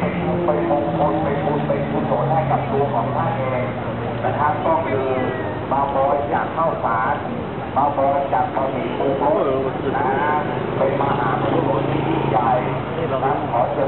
ไป็นเป็นมงคลเป็นบุญเป็นกุศลให้กับตัวของท่านเองนะครับก็คือมาบอยจากเข้าสารมาบอยจากบะหมี่ปูโรนะเป็นมา